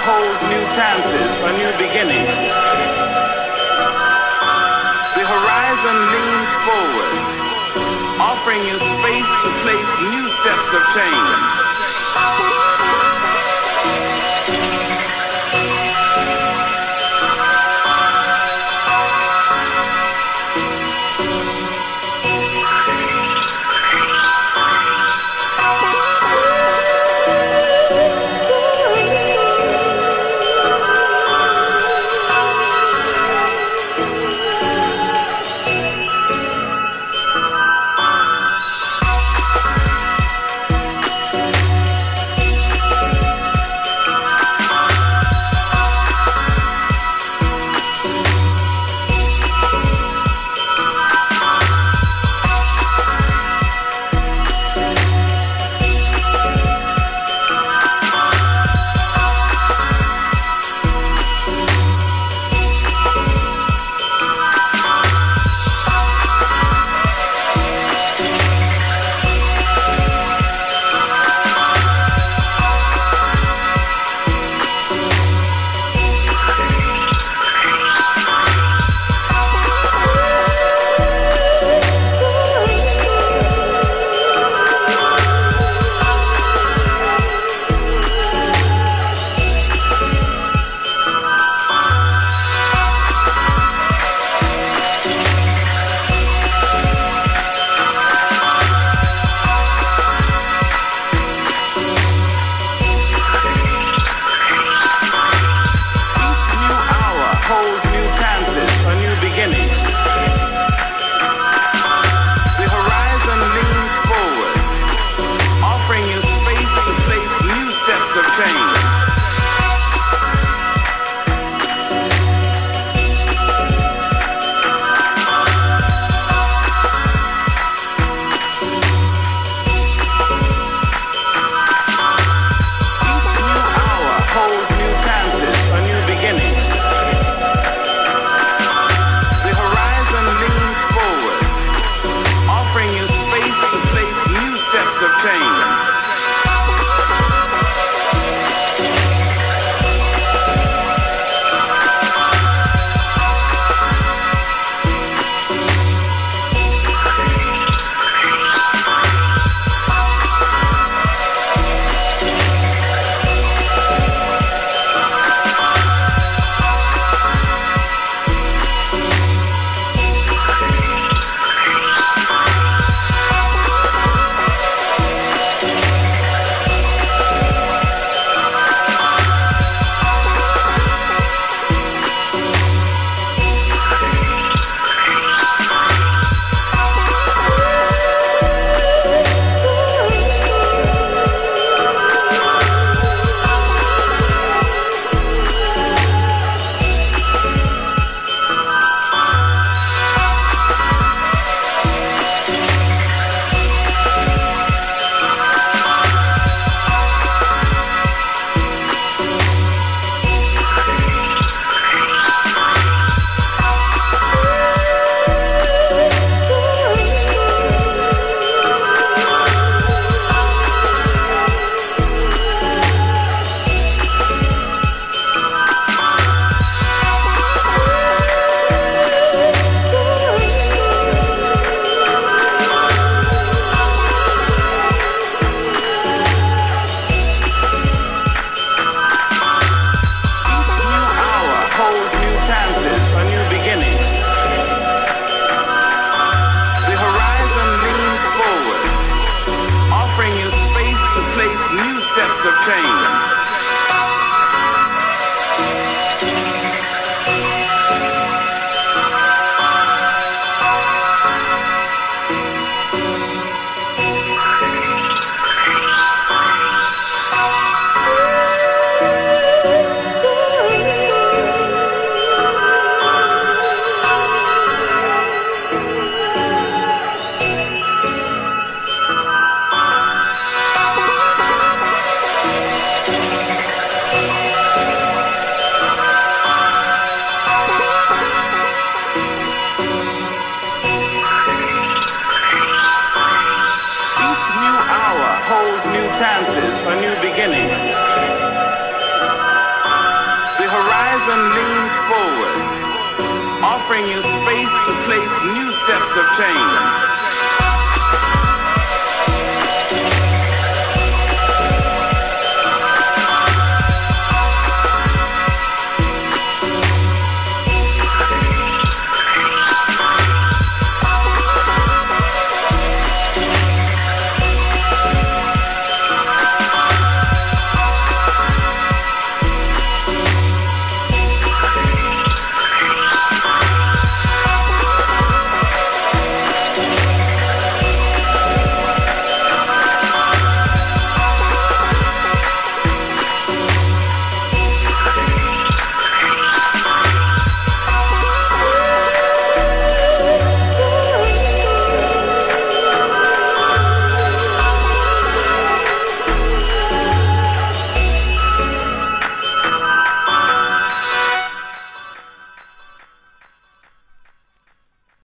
holds new chances for new beginnings. The horizon leans forward, offering you holds new chances for new beginnings. The horizon leans forward, offering you space to place new steps of change.